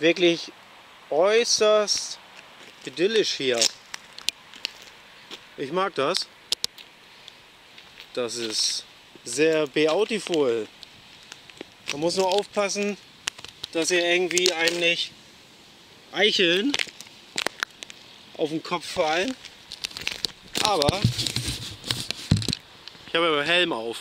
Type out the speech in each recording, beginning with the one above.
wirklich äußerst idyllisch hier. Ich mag das. Das ist sehr beautiful. Man muss nur aufpassen, dass ihr irgendwie einem nicht Eicheln auf den Kopf fallen. Aber ich habe aber Helm auf.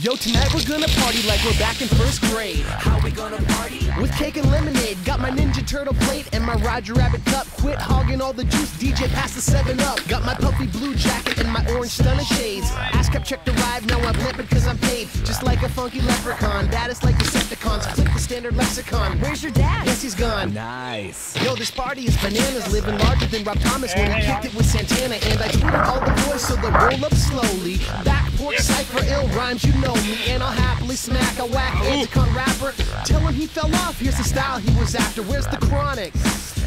Yo, tonight we're gonna party like we're back in first grade. How we gonna party? With cake and lemonade. Got my Ninja Turtle plate and my Roger Rabbit cup. Quit hogging all the juice, DJ pass the 7 up. Got my puffy blue jacket and my orange stunning shades. ASCAP check arrived, now I'm limping cause I'm paid. Just like a funky leprechaun, baddest like Decepticons. Click the standard lexicon. Where's your dad? Yes, he's gone. Nice. Yo, this party is bananas, living larger than Rob Thomas when he kicked it with Santana. And I tweeted all the they roll up slowly. Back porch cipher, ill rhymes, you know me. And I'll happily smack a whack anticon rapper. Tell him he fell off, here's the style he was after. Where's the chronic?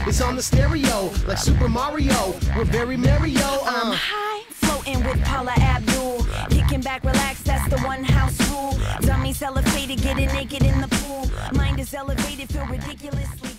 It's on the stereo, like Super Mario. We're very merry, yo. I'm Uh. high, floating with Paula Abdul. Kicking back, relax, that's the one house rule. Dummies elevated, getting naked in the pool. Mind is elevated, feel ridiculously